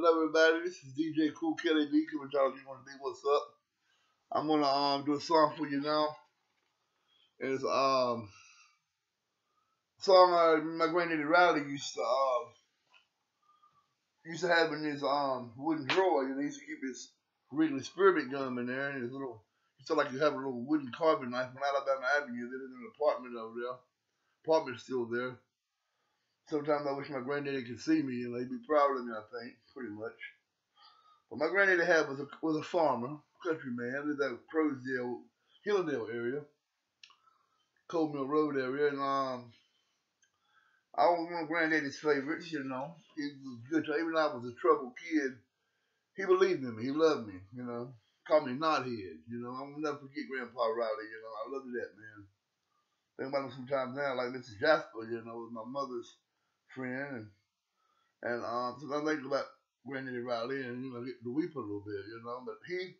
Hello, everybody. This is DJ Kool Kelly D. Coming to you want to be what's up. I'm gonna um do a song for you now. It's um song uh, my granddaddy Riley used to uh used to have in his um wooden drawer. You know, he used to keep his original spearmint gum in there and his little. He felt like you have a little wooden carving knife on Alabama Avenue. There in an apartment over there. Apartment's still there. Sometimes I wish my granddaddy could see me and they'd be proud of me. I think pretty much. But my granddaddy had was a was a farmer, country man, lived at Crosdale, Hilldale area, Cold Mill Road area, and um, I was one of granddaddy's favorites. You know, he was good to even though I was a troubled kid. He believed in me. He loved me. You know, called me Knothead. You know, I'll never forget Grandpa Riley. You know, I loved that man. Think about him sometimes now, like Mrs. Jasper. You know, was my mother's friend, and and um, so I think about Granddaddy Riley, and you know, get to weep a little bit, you know. But he,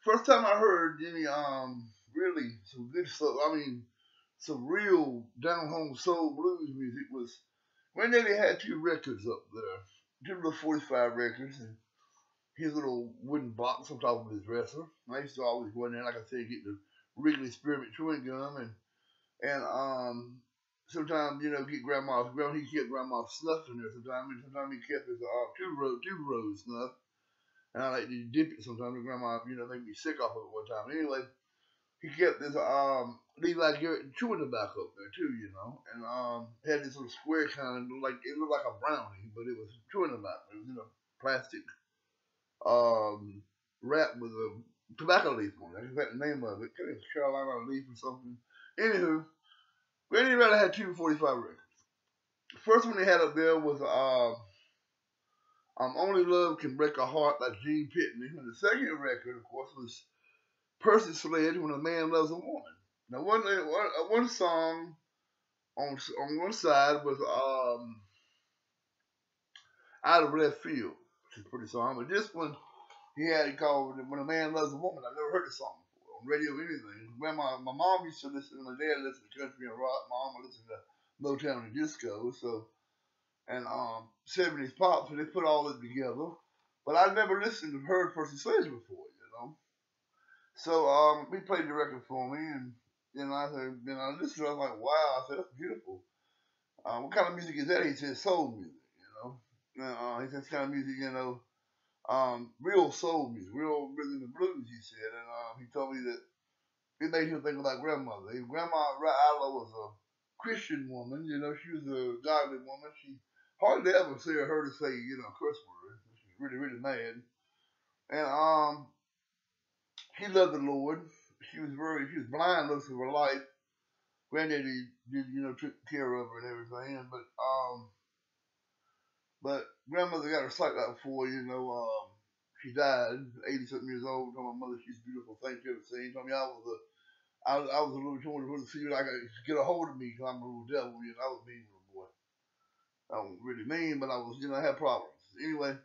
first time I heard any um really some good stuff. I mean, some real down home soul blues music was when Granddaddy had two records up there, two little forty five records, and his little wooden box on top of his dresser. I used to always go in there, like I said, get the Wrigley Spearmint chewing gum and and um sometimes you know get grandma's grandma he kept grandma's snuff in there sometimes. And sometimes he kept his uh, two row Tube Rose snuff. And I like to dip it sometimes and grandma you know they be sick off of it one time. Anyway he kept this um Levi Garrett chewing tobacco up there too you know. And um had this little square kind of like it looked like a brownie but it was chewing tobacco. It was in a plastic um wrap with a tobacco leaf on it. I forgot the name of it. I think it's Carolina leaf or something. Anywho Granny Riley had two 45 records. The first one they had up there was um, um, Only Love Can Break a Heart by Gene Pitney. And the second record, of course, was Percy Sledge When a Man Loves a Woman. Now, one, one, uh, one song on on one side was um, Out of Left Field, which is pretty song. But this one, he had it called When a Man Loves a Woman. I've never heard the song on radio anything. Grandma, my mom used to listen, my dad listened to country and rock. My mom listened to Motown and disco. So, and um, 70s pop. So they put all it together. But I'd never listened to heard Percy Sledge before, you know. So um, he played the record for me, and then I said, then I listened to it. I was like, wow. I said, that's beautiful. Um, what kind of music is that? He said, soul music, you know. And, uh, he said, this kind of music, you know um, real soul music, real rhythm and blues, he said. And um, he told me that it made him think about grandmother. His grandma Isla was a Christian woman, you know, she was a godly woman. She hardly ever see her her say, you know, curse words. She was really, really mad. And um, he loved the Lord. She was very, she was blind most of her life. Granddaddy did, you know, took care of her and everything. But um, but grandmother got her sight out before, you know, um, she died, 80 something years old. Told my mother she's beautiful. Thank you ever seen. Told me I was a, I was, I a little trying to see like get a hold of me because I'm a little devil. You know, I was mean little boy. I was really mean, but I was, you know, I had problems. Anyway,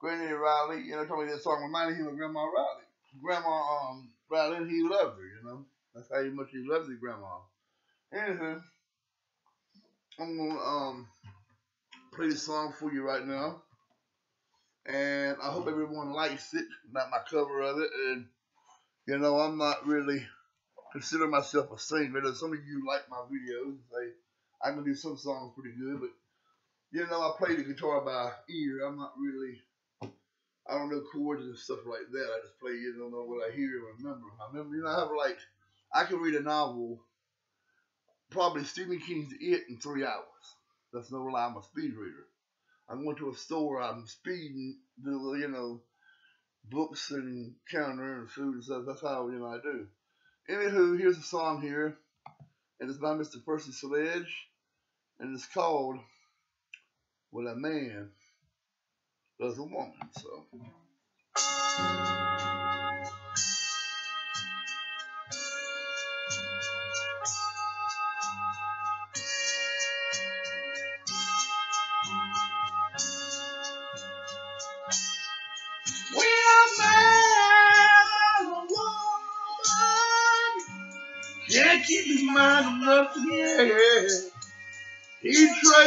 Granny Riley, you know, told me that song reminded him of Grandma Riley. Grandma um, Riley, he loved her, you know. That's how much he loved his grandma. Anywho, I'm gonna um play this song for you right now. And I hope everyone likes it, not my cover of it. And, you know, I'm not really consider myself a singer. Some of you like my videos. I can do some songs pretty good, but you know, I play the guitar by ear. I'm not really, I don't know chords and stuff like that. I just play, you know, know what I hear and remember. I remember, you know, I have like, I can read a novel, probably Stephen King's It in three hours. That's no lie. I'm a speed reader. I went to a store. I'm speeding, do you know, books and counter and food and stuff. That's how you know I do. Anywho, here's a song here, and it's by Mr. Percy Sledge, and it's called "When a Man Loves a Woman." So.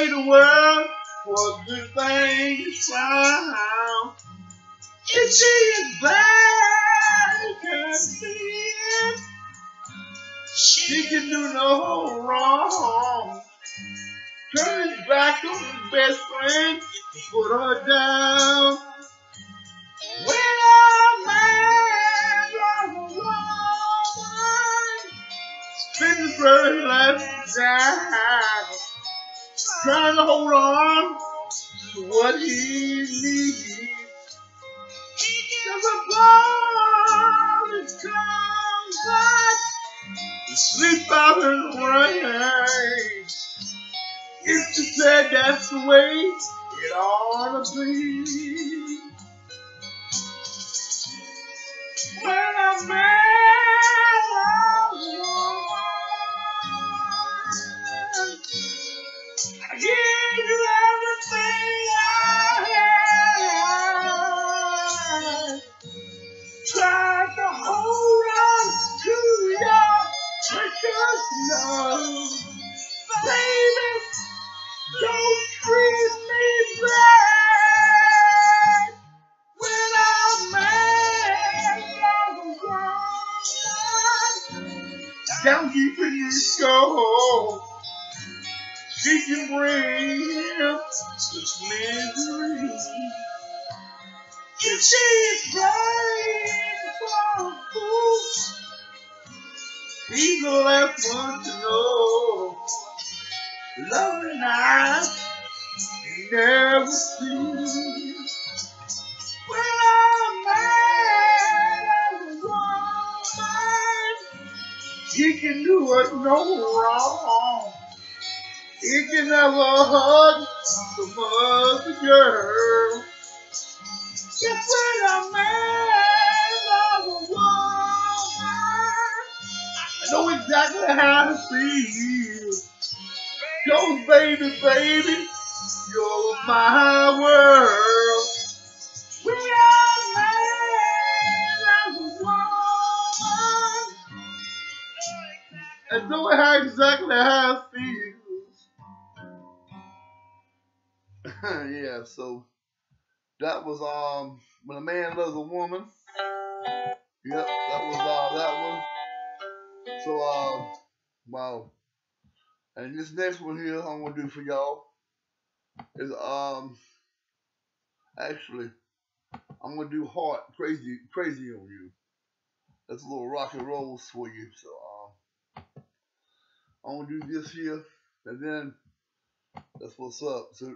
Trade the world for good things found. If she is bad, can. She can do no wrong. Turn his back on his best friend, put her down. When a man loves a woman, spend his very life down, trying to hold on to what he needs. There's a ball that comes back, sleep out the rain. It's just said that's the way it ought to be. When a man loves a deep in his soul, she can bring such misery. If she's praying for a fool, he's the last one to know. Loving eyes never see. When a he can do us no wrong. He can never hug some other girl. Just when a man loves a woman, I know exactly how to feel. Yo, baby, baby, you're my world. And know how exactly how it feels. yeah, so that was um when a man loves a woman. Yep, that was uh that one. So um wow. And this next one here I'm gonna do for y'all is um actually I'm gonna do heart crazy crazy on you. That's a little rock and roll for you. So I'm gonna do this here and then that's what's up. So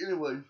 anyway.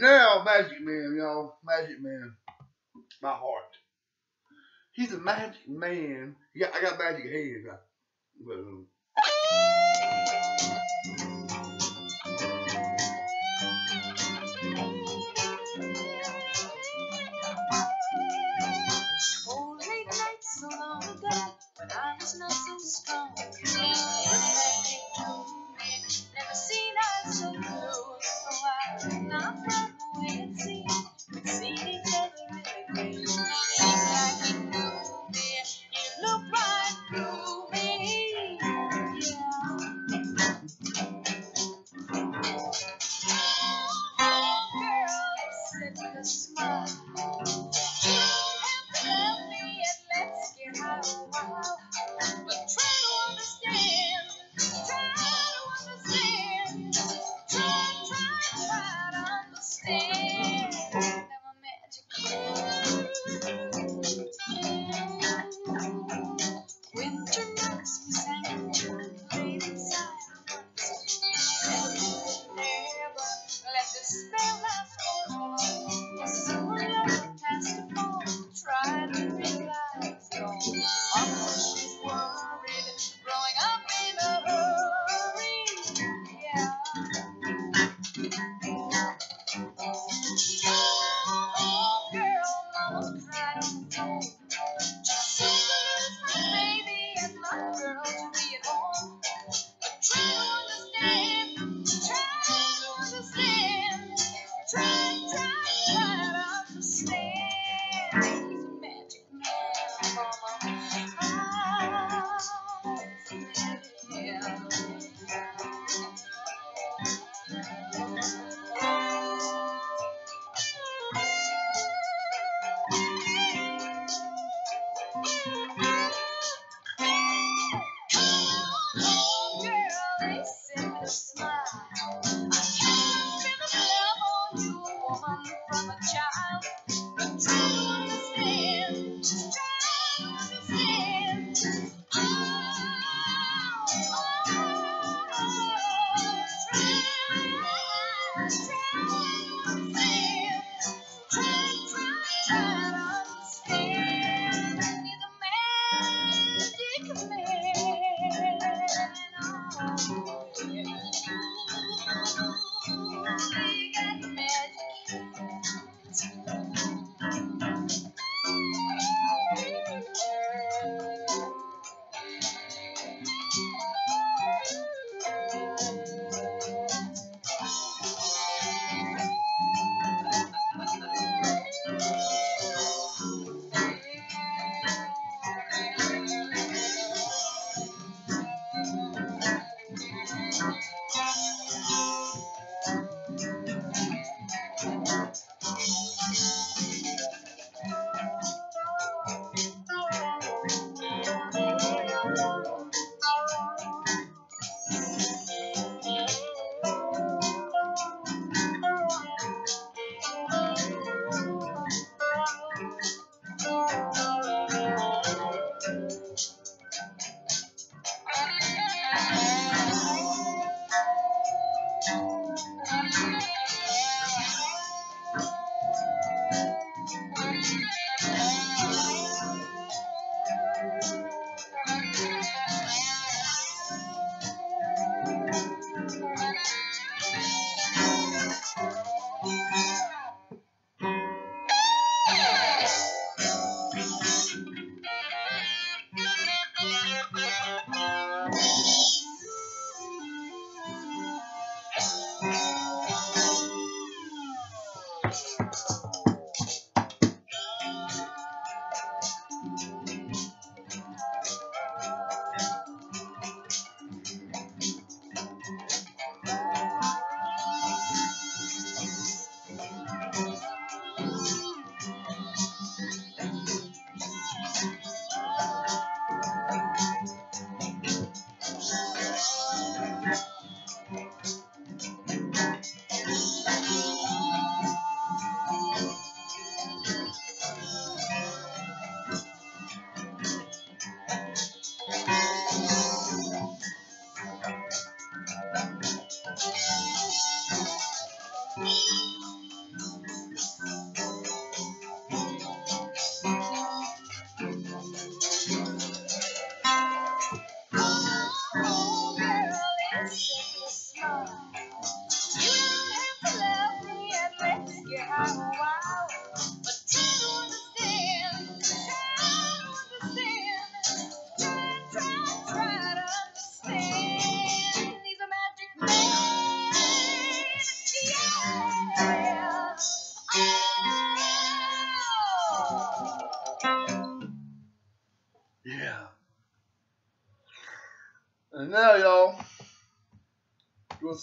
Now Magic Man, y'all. Magic Man. My heart. He's a magic man. Yeah, I got magic hands.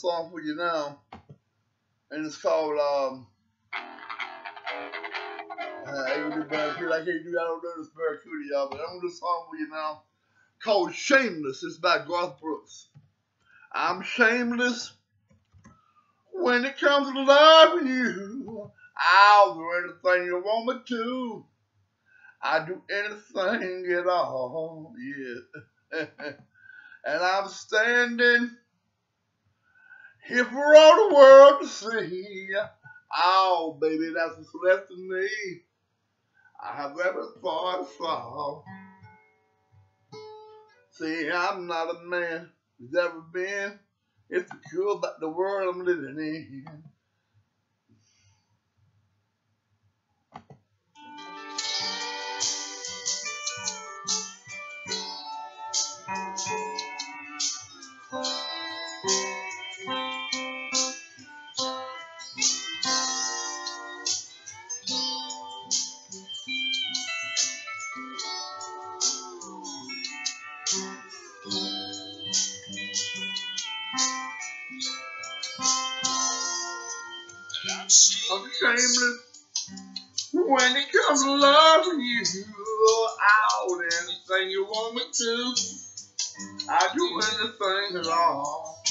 Song for you now. And it's called, um, uh, Barracuda. I can't do, I don't know this Barracuda, y'all, but I'm gonna do a song for you now called Shameless. It's by Garth Brooks. I'm shameless when it comes to loving you. I'll do anything you want me to. I do anything at all, yeah. and I'm standing here for all the world to see. Oh, baby, that's what's left of me. I have ever thought so. See, I'm not a man who's ever been insecure about the world I'm living in. It loving you. I'll anything you want me to. I do anything at all.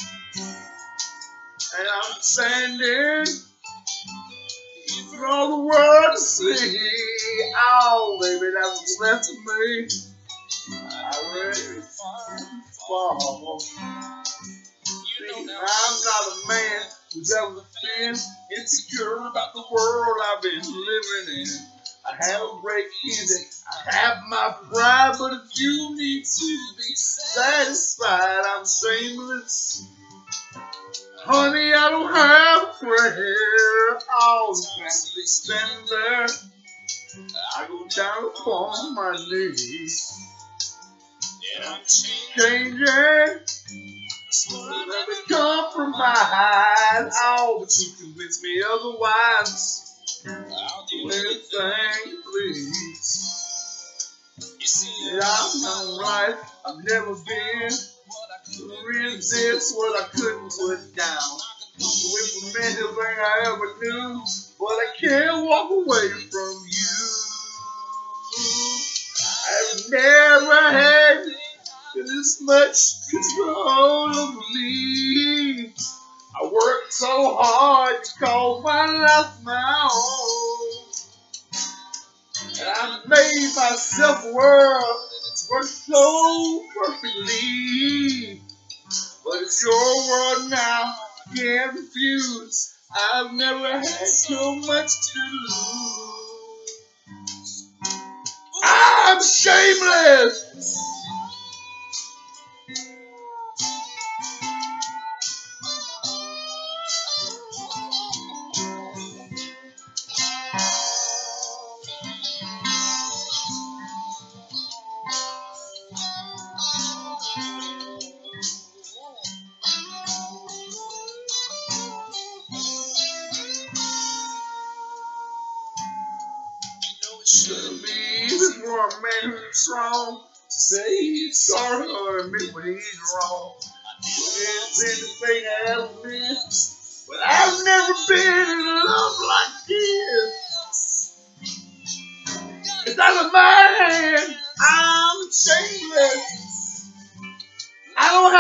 And I'm standing for all the world to see. Oh, baby, that's what's left of me. I really fall. I'm not a man who's ever been insecure about the world I've been living in. Break easy. I have my pride, but if you need to be satisfied, I'm shameless. Honey, I don't have prayer. All the family standing there. I go down upon my knees. Yeah, I'm changing. Let me compromise. Oh, but you convince me otherwise. Anything, please. I'm not right. I've never been resist what I couldn't put down. Away from anything I ever knew, but I can't walk away from you. I've never had this much control over me. I worked so hard to call my life my own. And I made myself world work so perfectly. But it's your world now, I can't refuse. I've never had so much to lose. I'm shameless.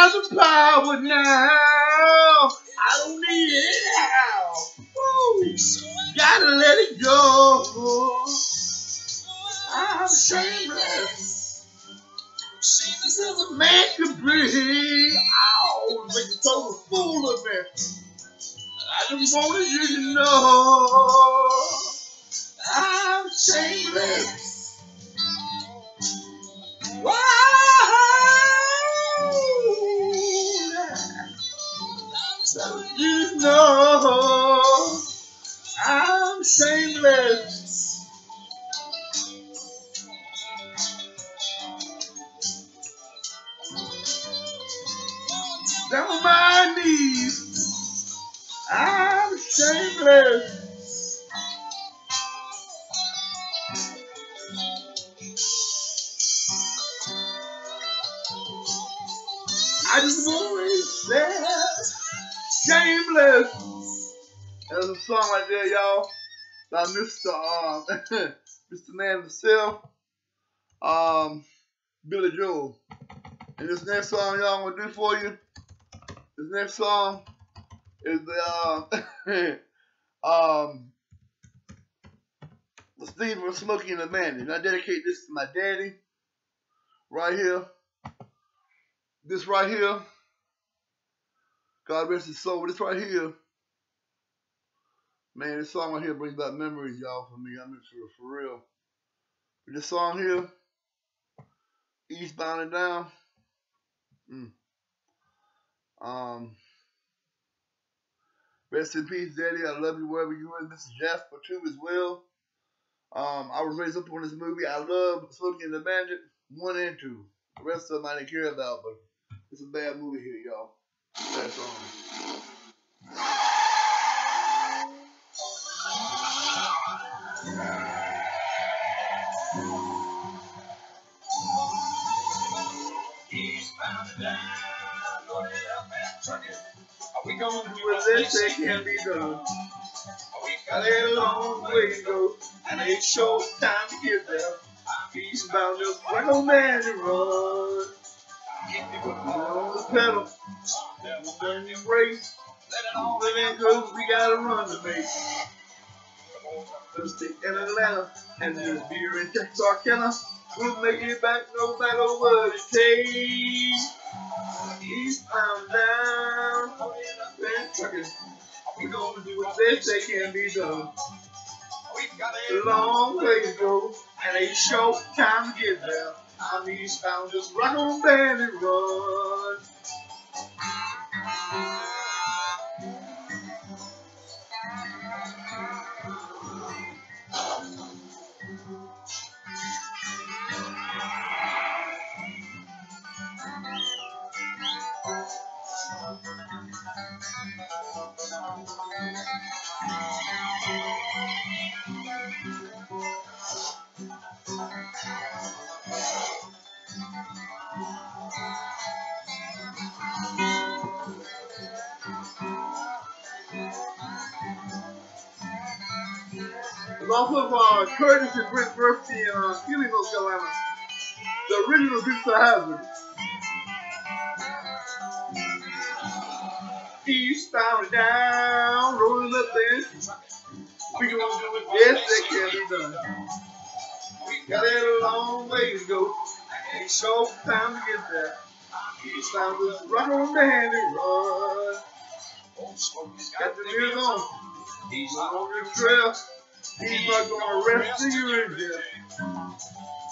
I don't have the power now. I don't need it now. Woo. Gotta let it go. I'm shameless. Shameless is a man could be. Ow, make a total fool of me. I just wanted you to know I'm shameless. Wow. Know I'm shameless. Down on my knees, I'm shameless. I just want to There's a song right there, y'all, by Mr. Um, Mr. Man himself, um, Billy Joel. And this next song, y'all, I'm gonna do for you. This next song is the uh, um, the Steve from Smokey and the Bandit. And I dedicate this to my daddy, right here. This right here. God rest his soul. But This right here. Man, this song right here brings back memories, y'all, for me. I mean, for, for real. But this song here, Eastbound and Down. Mm. Um, rest in peace, Daddy. I love you wherever you are. This is Jasper too as well. Um, I was raised up on this movie. I love Smokey and the Bandit one and two. The rest of them I didn't care about, but it's a bad movie here, y'all. Bad song. Eastbound and down, loaded up and trucking. Are we going to do what they can be done. We got a long way to go, and it short time to get there. I'm Eastbound just like a man to run. Keep me with On the pedal, Devil, turn your race. let it all Living cause we gotta run make. Let's take in Atlanta, and there's beer in Texarkana. We'll make it back no matter what it takes. Eastbound down, and trucking. We gonna do what they say can be done. A long way to go, and a short time to get there. I'm eastbound, just rock on band and run. It's off of uh, Curtis and Brent Murphy in uh, Keely, North Carolina. The original Dukes of Hazzard. Eastbound and down, rolling up there. We gonna do it yes, that can be done. We got a long way to go, a short time to get there. Eastbound just rock on the hand and run. Got the music on. He's on the trail. He's not gonna rest you in jail.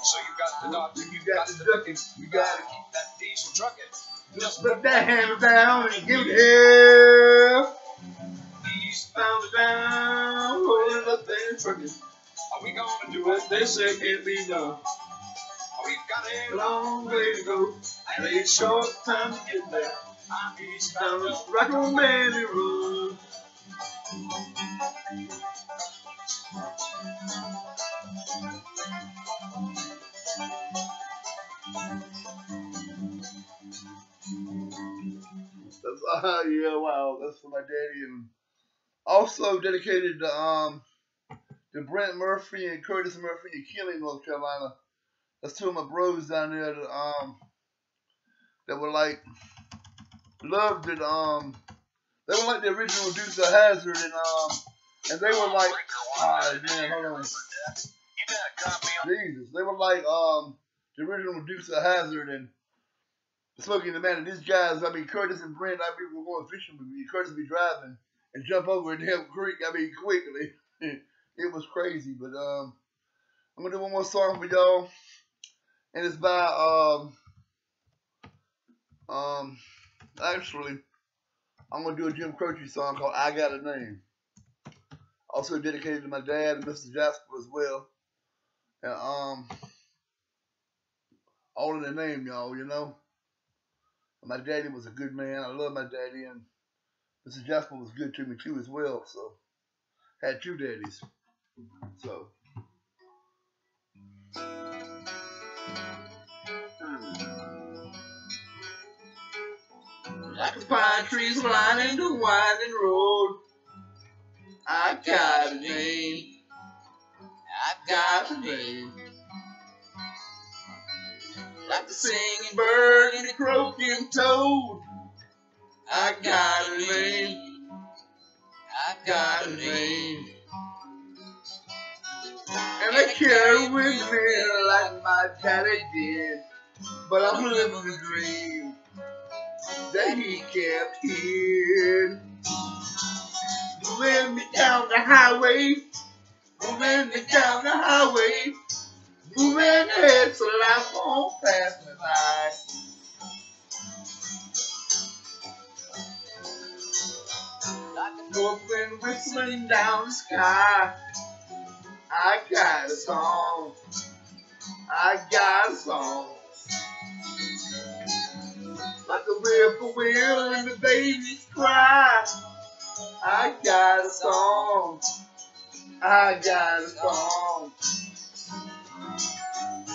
So you got the doctor, You got the ducking. You gotta keep that diesel trucking. just put that hand down and give it hell. Eastbound and down, rolling up there trucking. Are we gonna do Do what they say can't be done. We've got A long way to go, and a short time to get there. I'm eastbound. on Manny Road. Uh, yeah, wow, that's for my daddy, and also dedicated to um to Brent Murphy and Curtis Murphy and Keeling, North Carolina. That's two of my bros down there that um that were like loved it. Um, they were like the original Dukes of Hazzard and um and they were like, ah, man, hold on. Jesus, they were like, um, the original Dukes of Hazzard and Smoking the Man, and these guys, I mean, Curtis and Brent, I mean, we're going fishing with me. Curtis be driving and jump over in Hemp Creek, I mean, quickly. it was crazy, but, um, I'm gonna do one more song for y'all, and it's by, um, um, actually, I'm gonna do a Jim Croce song called "I Got a Name." Also dedicated to my dad and Mr. Jasper as well, and um, all in the name, y'all. You know, my daddy was a good man. I love my daddy, and Mr. Jasper was good to me too as well. So, had two daddies. So. Like pine trees lining the winding road. I got a name. I got a name. Like the singing bird and the croaking toad. I got a name. I got a name. And I carry with me like my daddy did. But I'm living the dream that he kept hid. Moving me down the highway, moving me down the highway, moving ahead so life won't pass me by. Like a north wind whistling down the sky, I got a song, I got a song. Like a whippoorwill and the babies cry. I got a song, I got a song,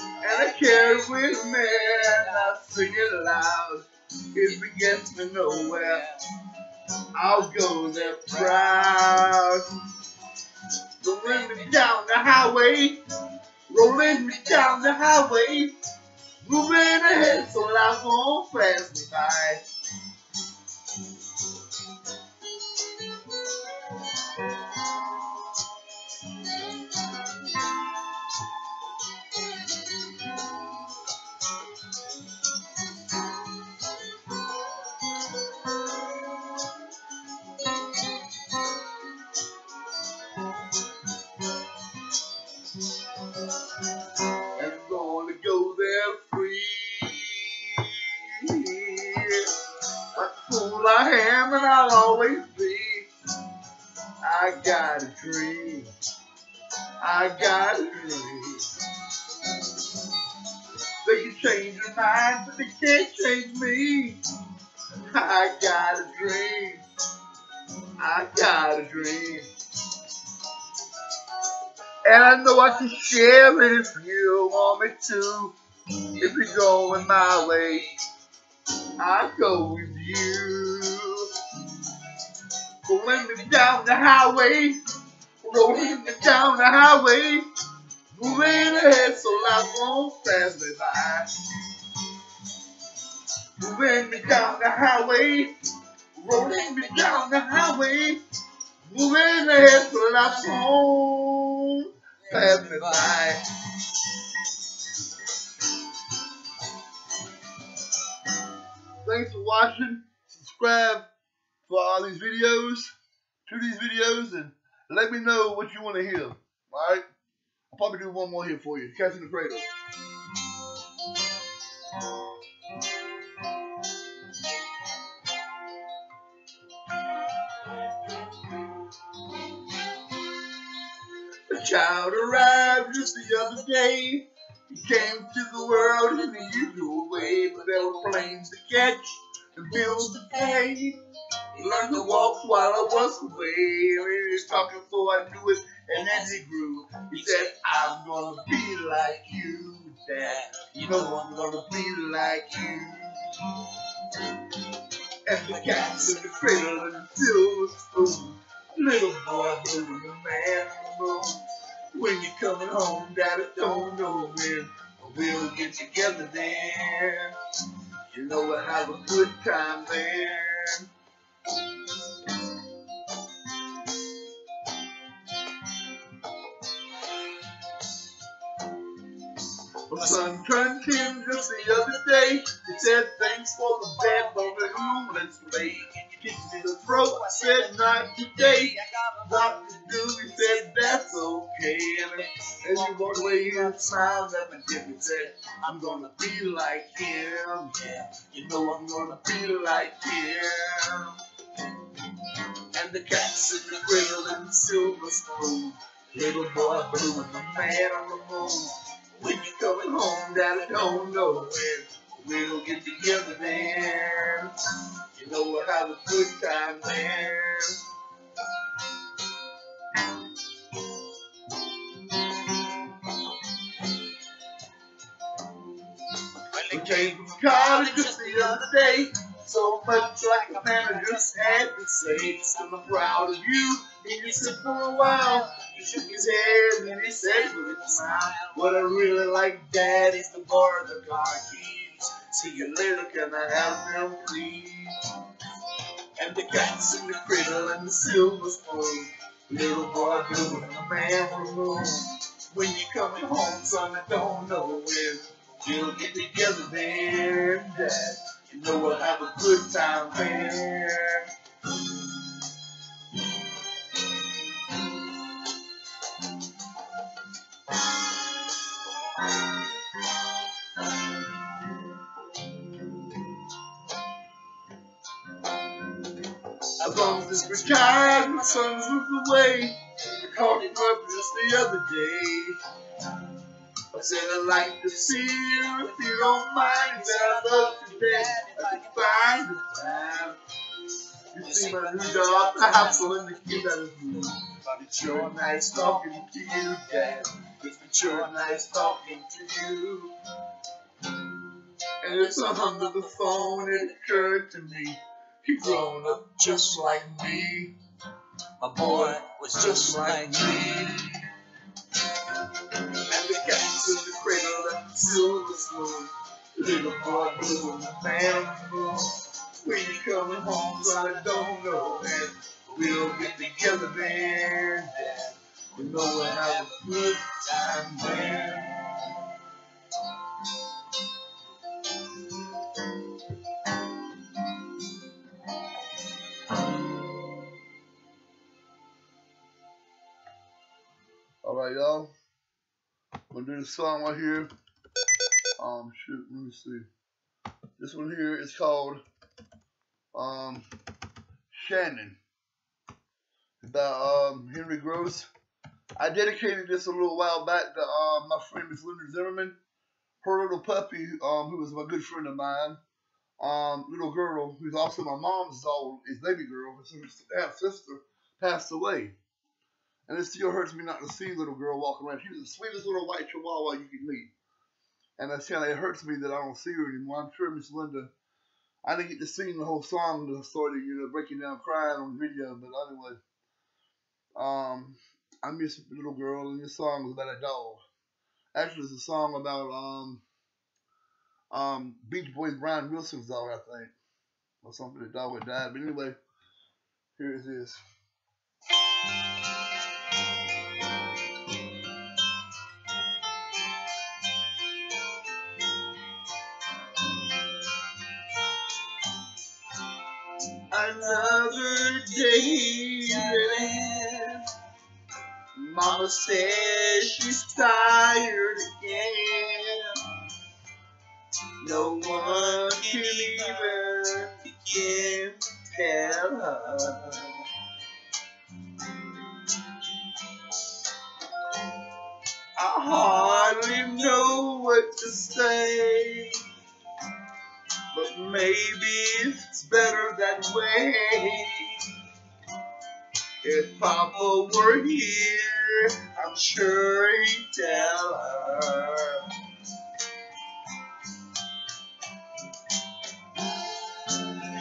and I carry it with me and I sing it loud. If it gets me nowhere, I'll go there proud. Rolling me down the highway, rolling me down the highway. Moving ahead so life won't pass me if you want me to. If you're going my way, I'll go with you. Rolling me down the highway, rolling me down the highway, moving ahead so life won't pass me by. Moving me down the highway, rolling me down the highway, moving ahead so life won't pass me by. Thanks for watching. Subscribe for all these videos, to these videos, and let me know what you want to hear. Alright? I'll probably do one more here for you. Catching the Cradle. Child arrived just the other day. He came to the world in the usual way, but there were planes to catch and bills to pay. He learned to walk while I was away. He was talking before I knew it, and then he grew. He said, I'm gonna be like you, Dad. You know I'm gonna be like you. And the cat's in the cradle the spoon. Little boy and man. When you're coming home, daddy don't know when. We'll get together then. You know we'll have a good time then. My son turned him just the other day. He said, thanks for the bed, but room, let's play. Me the throat, said, not today. What to do, he said, that's okay. And as he walked away, he smiled up and him and said, I'm gonna be like him. Yeah, you know I'm gonna be like him. And the cat's in the cradle and the silver spoon. Little boy blue and the man on the moon. When you coming home, Daddy don't know when. We'll get together then. You know we'll have a good time then. We came from college just the other day. So much like a man just had to say. I'm proud of you. And you said for a while. He shook his head and he said with a smile. What I really like, Dad, is to borrow the car keys. See you later, can I have them, please? And the cat's in the cradle and the silver spoon. Little boy blue and the man from moon. When you coming home, son, I don't know when. We'll get together then, Dad. You know we'll have a good time then. Long as it's retired, my son's moved away. I called him up just the other day. I said I'd like to see you if you don't mind. He said I'd love to dance if I could find the time. You see my new dog, the full and the kid that is blue. But it's sure nice talking to you, Dad. It's been sure nice talking to you. And it's under the phone, it occurred to me. He grown up just like me. My boy was just like me. And the cat's in the cradle and the silver spoon. Little boy blue and the man moon. When you coming home, son, I don't know when. We'll get together then. Dad. We know we'll have a good time then. Alright, y'all. I'm gonna do this song right here. Um, shoot, let me see. This one here is called um Shannon. About um Henry Gross. I dedicated this a little while back to um my friend Miss Linda Zimmerman. Her little puppy, um, who was my good friend of mine. Um, little girl, who's also my mom's dog, his baby girl, his half sister, passed away. And it still hurts me not to see little girl walking around. She was the sweetest little white chihuahua you could meet. And that's kind of, it hurts me that I don't see her anymore. I'm sure Miss Linda, I didn't get to sing the whole song that started, you know, breaking down crying on video. But anyway, um, I miss the little girl, and this song was about a dog. Actually, it's a song about um, um, Beach Boys Brian Wilson's dog, I think, or something. The dog had died. But anyway, here it is. Another day that. Mama says she's tired again. No one can even begin to tell her. I hardly know what to say. But maybe it's better that way. If Papa were here, I'm sure he'd tell her.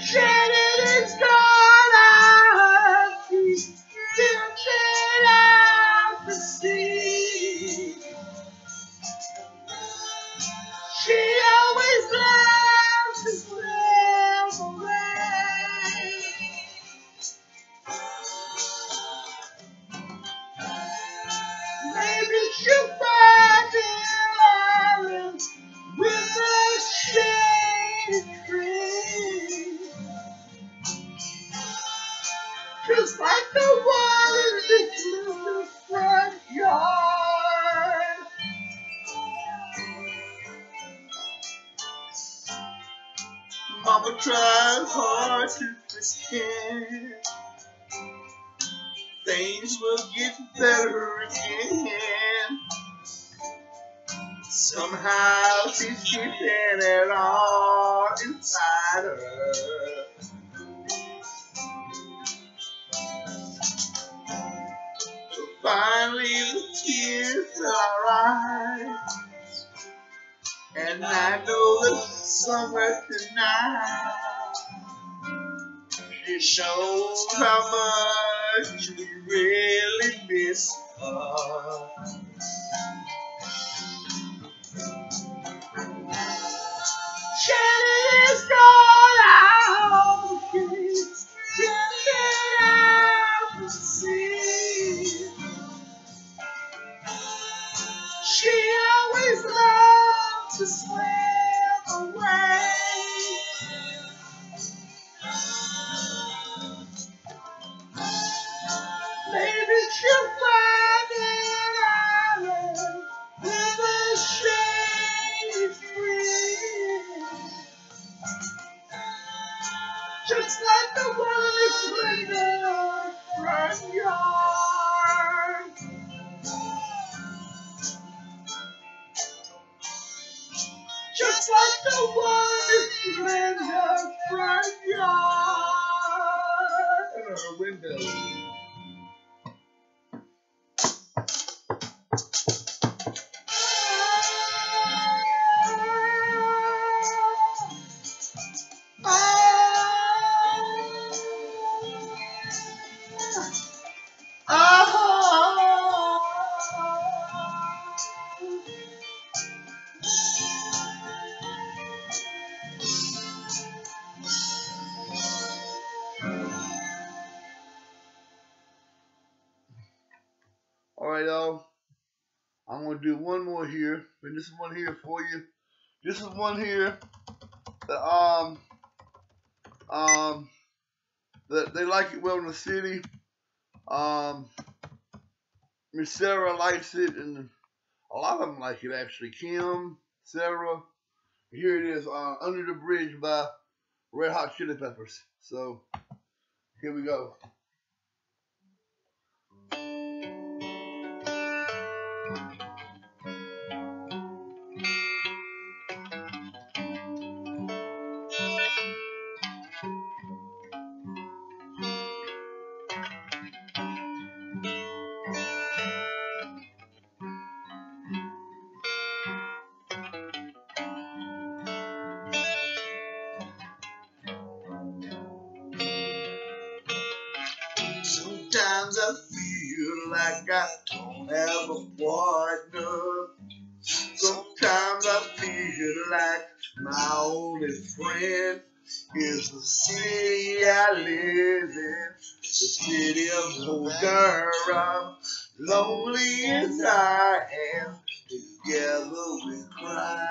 Shannon! like window. This one here for you. This is one here that um um that they like it well in the city. Um, Miss Sarah likes it, and a lot of them like it actually. Kim, Sarah. Here it is, uh, "Under the Bridge" by Red Hot Chili Peppers. So here we go. Friend is the city I live in, the city of Bulgaria. Lonely as I am, together we cry.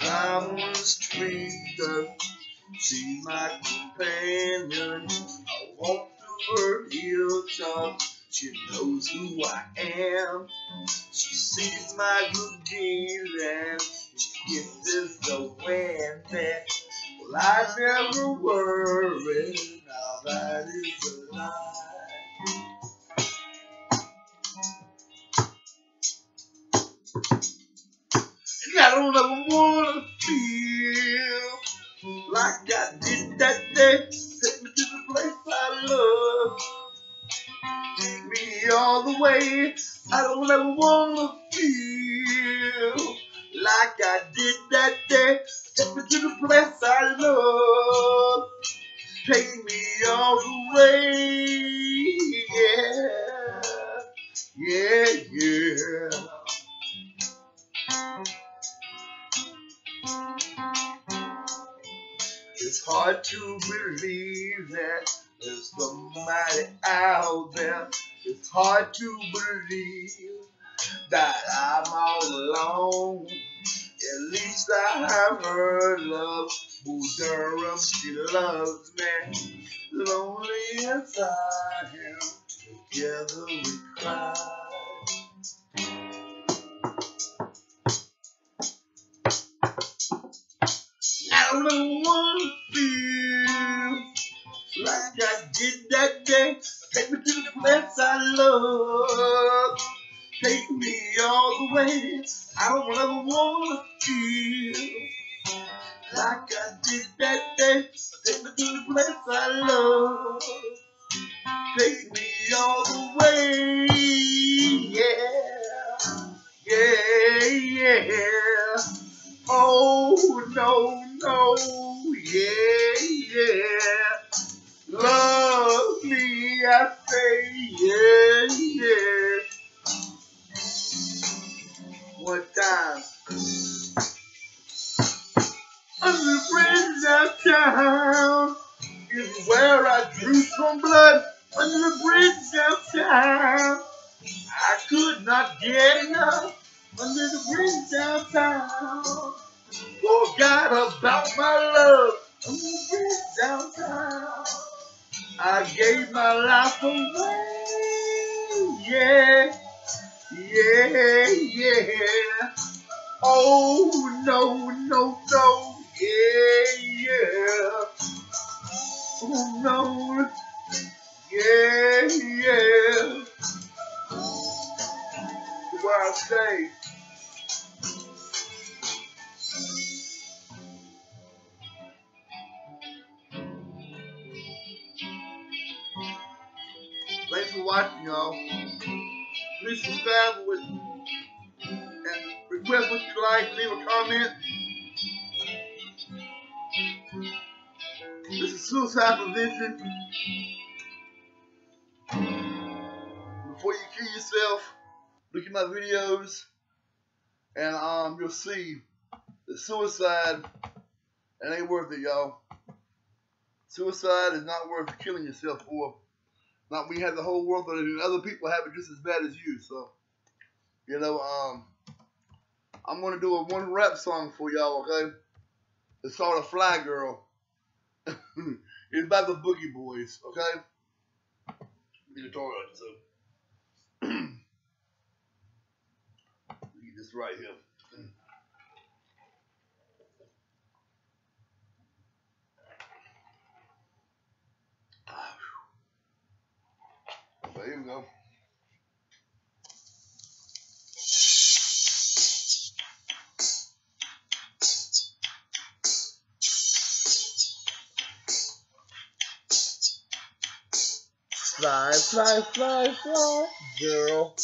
Climb on the street see my companion. I walk through her hilltop. She knows who I am. She sees my good deeds and she kisses the wind. And well, I never worry. Now that is a lie. And I don't ever wanna feel like I did that day. All the way. I don't ever wanna feel like I did that day. Me to the place I love. Take me all the way. Yeah, yeah, yeah. It's hard to believe that there's somebody out there. It's hard to believe that I'm all alone. At least I have her love. Boo Durham, she loves me. Lonely as I am, together we cry. Like I did that day. Take me to the place I love. Take me all the way. I don't ever wanna feel like I did that day. Take me to the place I love. Take me all the way. Yeah. Yeah, yeah. Oh, no, no. Yeah, yeah. Love me, I say, yeah, yeah. One time. Under the bridge downtown is where I drew some blood. Under the bridge downtown, I could not get enough. Under the bridge downtown, forgot about my love. Under the bridge downtown, I gave my life away. Yeah, yeah, yeah. Oh no, no, no, yeah, yeah. Oh no, yeah, yeah. Where I stay. For watching, y'all. Please subscribe with and request what you like. Leave a comment. This is suicide prevention. Before you kill yourself, look at my videos, and um, you'll see that suicide it ain't worth it, y'all. Suicide is not worth killing yourself for. Not we have the whole world, but other people have it just as bad as you. So, you know, um, I'm gonna do a one rap song for y'all, okay? It's called a Fly Girl. it's by the Boogie Boys, okay? The guitar, so get this right here. There you go. Fly, fly, fly, fly, girl.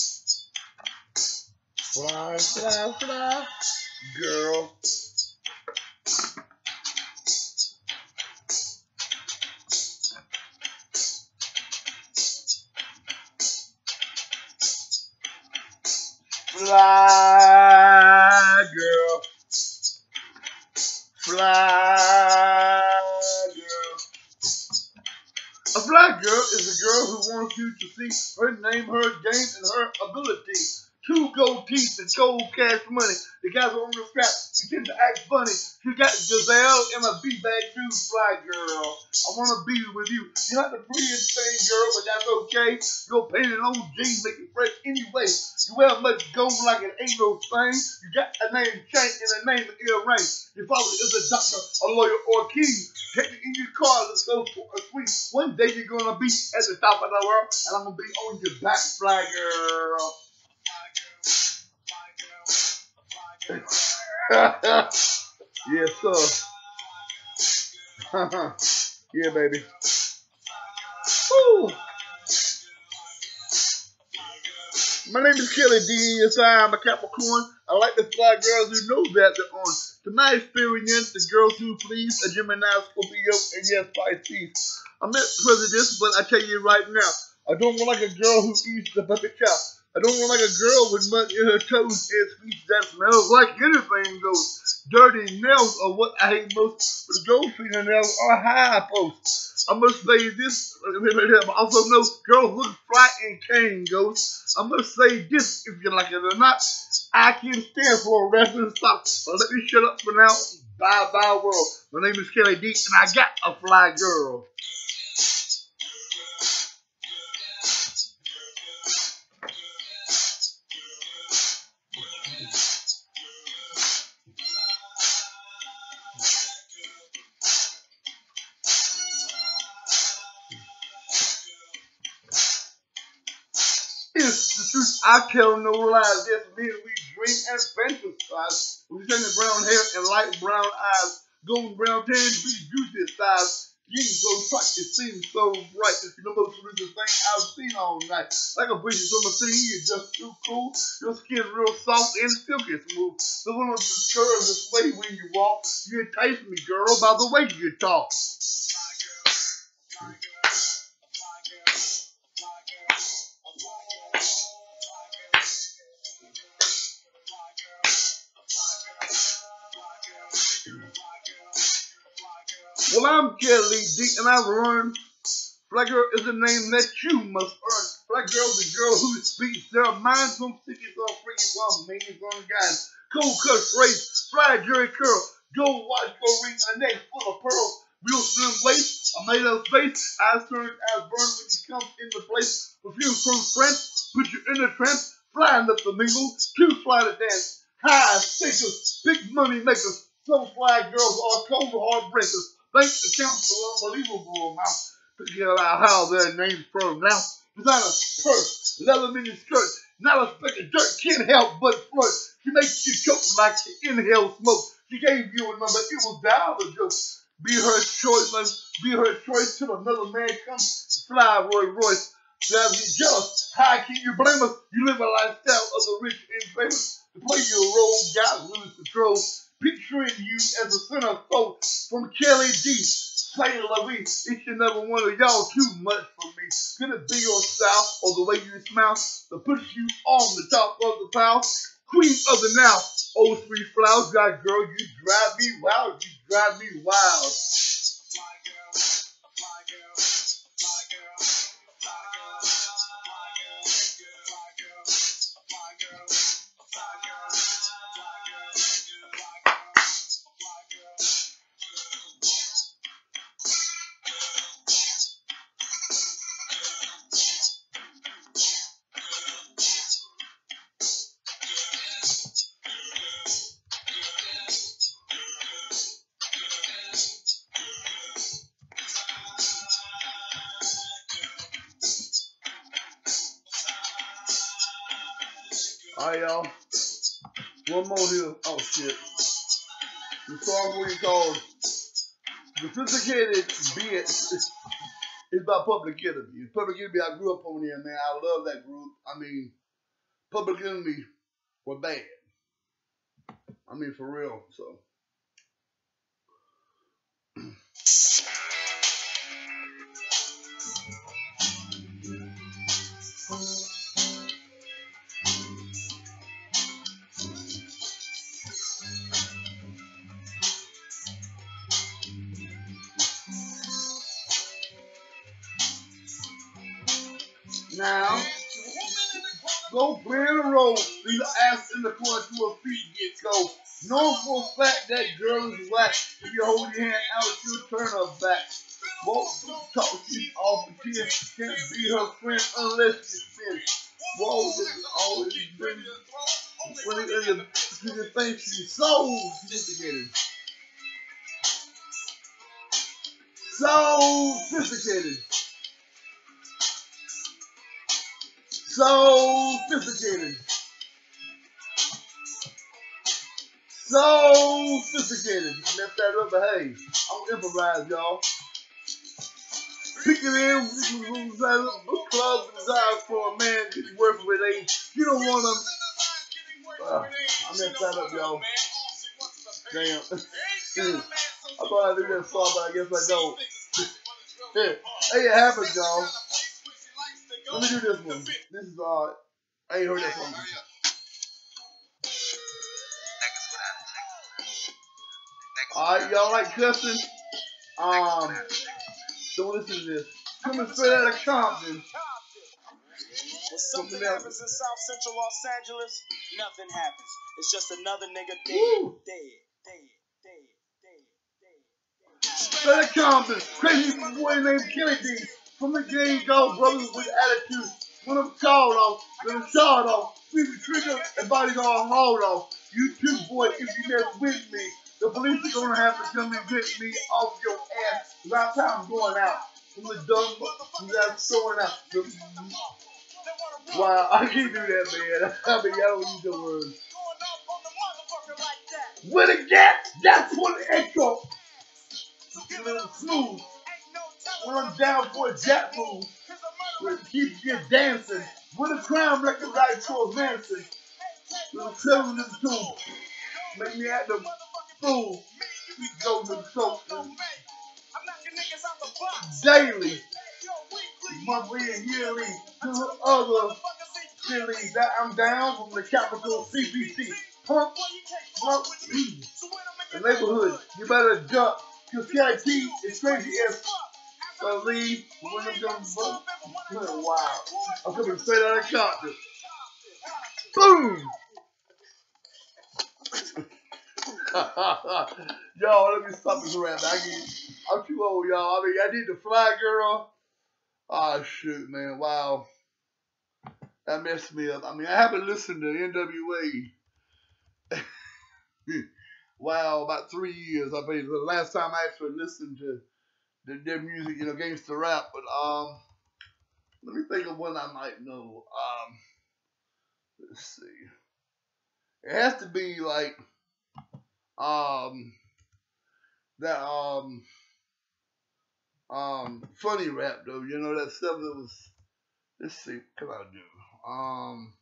Fly, fly, fly, girl. Fly, girl. Fly, girl. A fly girl is a girl who wants you to see her name, her game, and her ability. Two gold teeth and gold cash money. The guys are on the strap. You tend to act funny. You got Gazelle and a B-bag too, fly girl. I want to be with you. You're not the prettiest thing, girl, but that's okay. Your painted old jeans make you fresh anyway. You wear much gold like it ain't no thing. You got a name change and a name earring. Your father is a doctor, a lawyer, or a king. Take me in your car, let's go for a swing. One day you're gonna be at the top of the world, and I'm gonna be on your back, fly girl. Yes, sir. yeah, baby. Woo. My name is Kelly D. Yes, I am a Capricorn. I like to fly girls who know that they're on. To my experience, the girls who please a Gemini, Scorpio, and yes, Pisces. I'm not president, but I tell you right now, I don't want like a girl who eats the puppet chop. I don't want like a girl with mud in her toes and speech that smells like anything goes. Dirty nails are what I hate most, but gold fingernails are high post. I must say this, I also know girls look fly and cane ghosts. I must say this, if you like it or not, I can stand for a wrestling stop. But let me shut up for now. Bye bye world. My name is Kelly D and I got a fly girl. I tell no lies. Yes, me and we drink and fantasize. We turn the brown hair and light brown eyes. Golden brown tan, be big juicy thighs. Getting so tight, it seems so bright. You the most delicious thing I've seen all night. Like a breeze from a city, you're just too cool. Your skin real soft and silky smooth. The little curves this way when you walk. You entice me, girl, by the way you talk. Well, I'm Kelly D, and I've learned Black girl is a name that you must earn. Black girl, the girl who speaks their mind from sticky, on free, from making on guys. Cold cut phrase, fly jury curl, Go watch, gold ring, a neck full of pearls. Real slim waist, a made of face, eyes turn as burn when you come the place. Perfume from France, put you in a trance, flying up the mingle, too fly to dance. High stickers, big money makers, some fly girls are cold heartbreakers. Bank accounts are unbelievable amount. Figure out how their names pronounced. a purse, leather mini skirt, not a speck of dirt, can't help but flirt. She makes you choke like you inhale smoke. She gave you a number, it was dial a joke. Be her choice, like, be her choice till another man comes. Fly Roy Royce, drive you jealous. How can you blame us? You live a lifestyle of the rich and famous. To play your role, God lose control. Picturing you as a center folk from Kelly D. Say Lovey, each and every one of y'all too much for me. Could it be your style or the way you smile to put you on the top of the pile? Queen of the now, oh sweet flowers, God girl, you drive me wild, you drive me wild. Alright, y'all. One more here. Oh, shit. The song we called Sophisticated Bitch. It's by Public Enemy. Public Enemy, I grew up on there, man. I love that group. I mean, Public Enemy were bad. I mean, for real. So. Go in the road, leave your ass in the corner till her feet get cold. Know for a fact that girl is whack. If you hold your hand out, she'll turn her back. Won't talk she's off the chin. Can't be her friend unless you spin. Whoa, this has always been when it in the you think she's so sophisticated. So sophisticated. So sophisticated. So sophisticated. Messed that up, but hey, I'm gonna improvise, y'all. Pick it in, book clubs designed for a man get to work with a. You don't want to. Uh, I messed that up, y'all. Damn. I thought I knew that song, but I guess I don't. hey, it happens, y'all. Let me do this one. This is uh, I ain't heard that song. Alright, y'all like cussing? Um, don't listen to this. Coming straight out of Compton. When something happens in South Central Los Angeles, nothing happens. It's just another nigga dead, Woo. dead, dead, dead, dead, dead. Better Compton, crazy boy named Kennedy. From the game go, brothers with attitude. When I'm called off, I'm shot off. Sweep the trigger and body gonna hold off. You too, boy, if you mess with me. The police are gonna have to come and get me off your ass. Cause our time's going out. From the dumb that's throwing out. The, wow, I can't do that, man. I mean, I don't use the the that. With a gas, that's what echo. So give A it little smooth. When I'm down for a jack move. With keep you dancing. With a crime record right Charles Manson. With a in the tomb. Make me act a fool. Go to the the box. daily. Monthly and yearly. To the other feelings that I'm down from the capital CPT. Punk, punk, the neighborhood. You better jump. Cause CIT is crazy as believe when I'm done. Wow. I'm coming straight out of Compton. Boom! y'all, let me stop this rap. I get, I'm too old, y'all. I mean, I need the fly girl. Oh, shoot, man. Wow. That messed me up. I mean, I haven't listened to NWA. wow, about three years. I mean, the last time I actually listened to their, their music, you know, gangster rap. But, um, let me think of one I might know. Um, let's see. It has to be like um that um um funny rap though. You know that stuff that was. Let's see, what can I do? Um,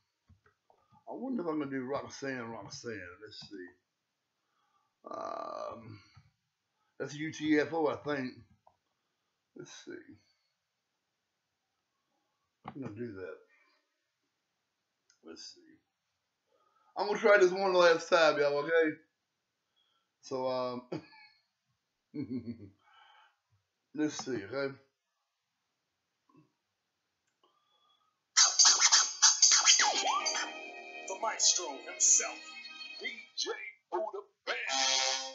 I wonder if I'm gonna do Roxanne, Roxanne. Let's see. Um, that's UTFO, I think. Let's see. I'm gonna do that. Let's see. I'm gonna try this one last time, y'all. Okay. So um, let's see. Okay. The maestro himself. DJ Buddha Band,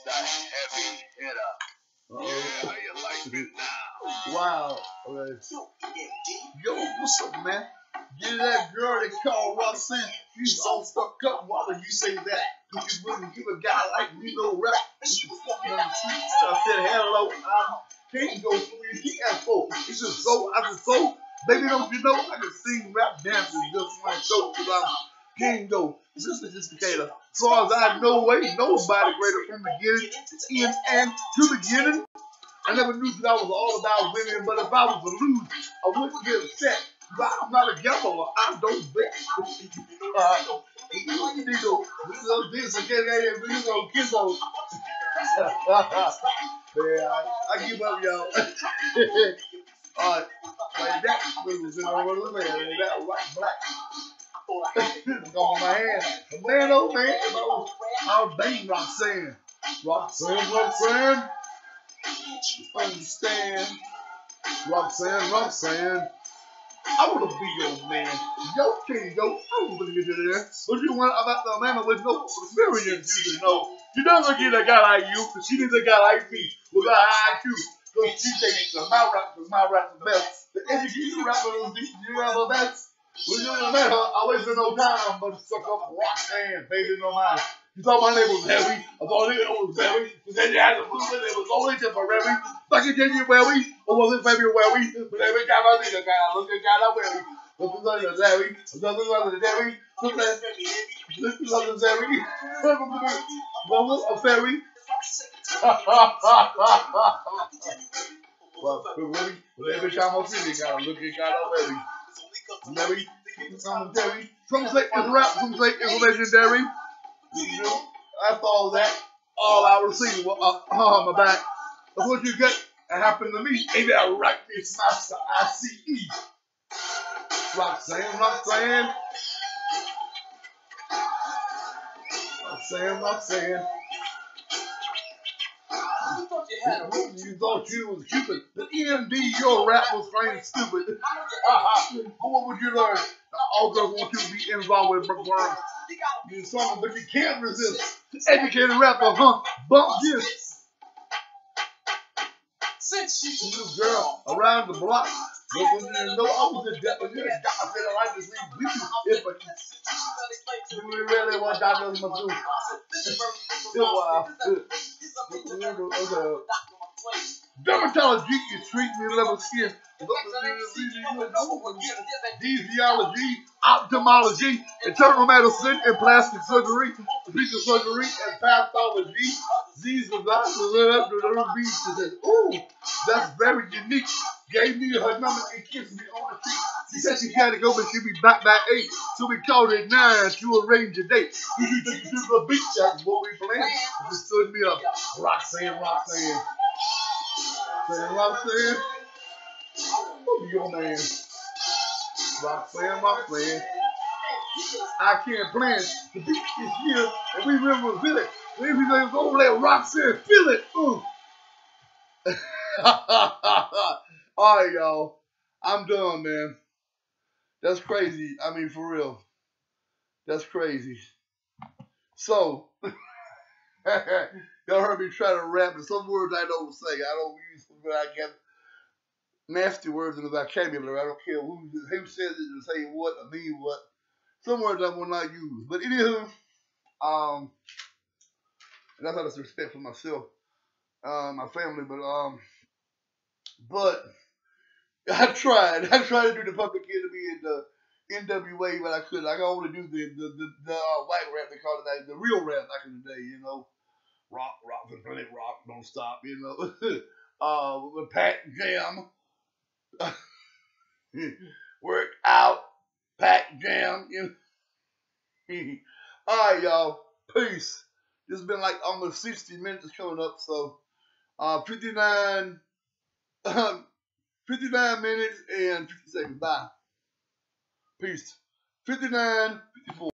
the heavy hitter. Uh-oh. Yeah, how you like it now? Wow. Yo, what's up, man? Get that girl they call Roxanne. You so stuck up. Why would you say that? Cause you wouldn't give a guy like me no rap. Was fucking on the streets. I said, hello, I'm Kangol for you. He asked for. It's just so, I said, so, baby, don't you know I can sing rap dances just my show because I'm Kangol. Is sophisticated. As far as I know, ain't nobody greater from the beginning end and to the beginning. I never knew that I was all about women, but if I was a loser, I wouldn't get upset. But I'm not a ghetto, I don't bet. Uh, you need to go. This is this again, this is on Kimbo. Man, I, I give up, y'all. Alright, like that was in over the man, and that white black. On my hand. Man, oh man, I was, I was banging Roxanne. Roxanne, Roxanne. Understand. Roxanne, Roxanne. I want to be your man. Yo, king, yo, I want to get you there. But you want about the man with no experience, you know. You never get a guy like you, because she needs a guy like me with a high IQ. Because she thinks the my rap is my rap the best. The education rapper is the you have the best. When you met her, I wasted no time but suck up Roxanne, baby, no mind. You thought my name was Harry. I thought it was Barry. You said you had to prove it. It was only temporary. Back in January, or was it February? But every time I see the guy, I look at guy I weary. At Look at the Harry. What was a fairy? well, well, every time I see the guy, I look at guy I weary. Larry, commentary. Some say it's rap, some say legendary. You know, after all that, all I received was uh, on my back. That's what you get. It happened to me. Ain't that right? It's Master ICE. Roxanne, Roxanne. Roxanne, Roxanne. You thought you had a room. You thought you was cupid. The EMD, your rap was plain stupid. what would you learn? The girls want you to be involved with Worms. You song, but you can't resist. Educated rapper, huh? Bump this. Since she's Little girl around the block. But when you know I was a devil, you got I said I like to see you if I can. You really what that does my. It was uh, Dermatology is treatment level skin. Physiology, ophthalmology, internal medicine, and plastic surgery, physical surgery, and pathology. These are the Ooh, that's very unique. Gave me her number and kissed me on the cheek. She said she to go, but she'll be back by eight. So we called it nine to arrange a date. Can take you to the beach. That's what we planned. Just stood me up. Roxanne, Roxanne. Saying Roxanne. Who be your man? Roxanne, Roxanne. I can't plan. The beach is here, and we will feel it. We will go let Roxanne feel it. Ooh. All right, y'all. I'm done, man. That's crazy. I mean, for real. That's crazy. So, y'all heard me try to rap, and some words I don't say. I don't use but I get nasty words in the vocabulary. I don't care who who says it and say what or mean what. Some words I will not use. But anywho, um, and of respect for myself, uh, my family. But um, but I tried. I tried to do the public enemy and the NWA, but I couldn't. I could only do the the the, the uh, white rap. They call it that, the real rap back in the day. You know, rock, rock, planet rock, don't stop. You know, uh, with Pat Jam, work out, Pat Jam. You. All right, y'all. Peace. This has been like almost 60 minutes coming up, so uh, 59. Um, 59 minutes and 50 seconds. Bye. Peace. 59, 54.